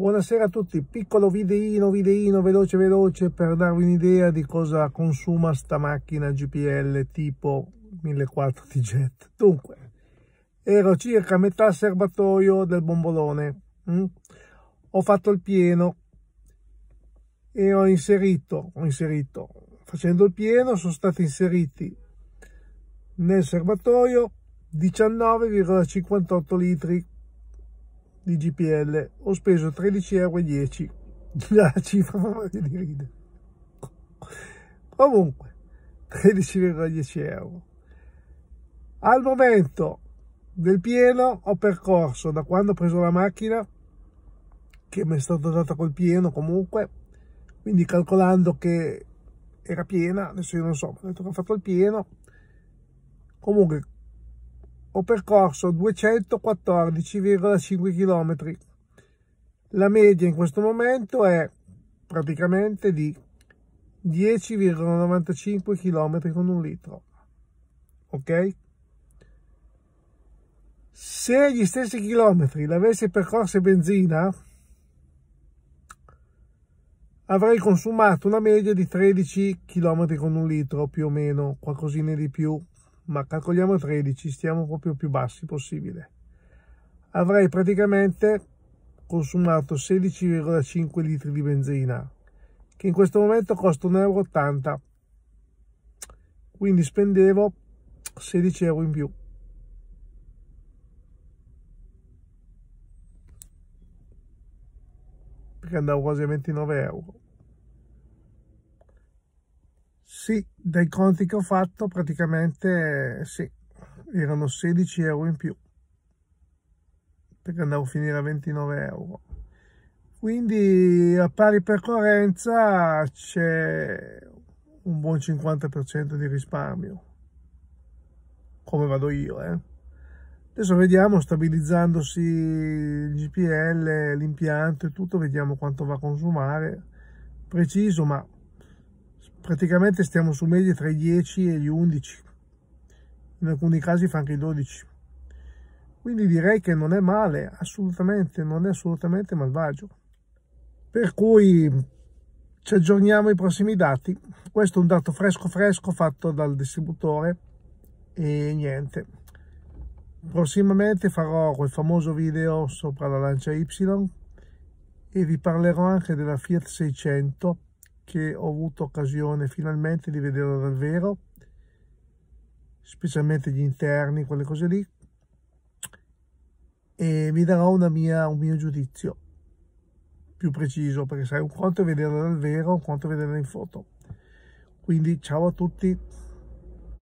Buonasera a tutti, piccolo videino, videino veloce veloce per darvi un'idea di cosa consuma sta macchina GPL tipo 1400 di jet. Dunque, ero circa a metà serbatoio del bombolone, mm? ho fatto il pieno e ho inserito, ho inserito, facendo il pieno sono stati inseriti nel serbatoio 19,58 litri di GPL ho speso 13,10 euro la cifra fa di ridere comunque 13,10 euro. Al momento del pieno ho percorso da quando ho preso la macchina che mi è stata data col pieno comunque quindi calcolando che era piena adesso io non so ho detto che ho fatto il pieno comunque ho percorso 214,5 km. La media in questo momento è praticamente di 10,95 km con un litro. Ok? Se gli stessi chilometri l'avessi percorso benzina, avrei consumato una media di 13 km con un litro più o meno, qualcosina di più ma calcoliamo 13, stiamo proprio più bassi possibile. Avrei praticamente consumato 16,5 litri di benzina, che in questo momento costa 1,80 euro. Quindi spendevo 16 euro in più. Perché andavo quasi a 29 euro. Sì, dai conti che ho fatto praticamente sì, erano 16 euro in più perché andavo a finire a 29 euro. Quindi a pari percorrenza c'è un buon 50% di risparmio, come vado io. Eh. Adesso vediamo, stabilizzandosi il GPL, l'impianto e tutto, vediamo quanto va a consumare. Preciso, ma praticamente stiamo su medie tra i 10 e gli 11 in alcuni casi fa anche i 12 quindi direi che non è male assolutamente non è assolutamente malvagio. Per cui ci aggiorniamo ai prossimi dati. Questo è un dato fresco fresco fatto dal distributore. E niente. Prossimamente farò quel famoso video sopra la lancia Y. E vi parlerò anche della Fiat 600 che ho avuto occasione finalmente di vederlo dal vero, specialmente gli interni, quelle cose lì, e vi darò mia, un mio giudizio più preciso, perché sai, un conto è vederla dal vero, un conto è vederla in foto. Quindi ciao a tutti.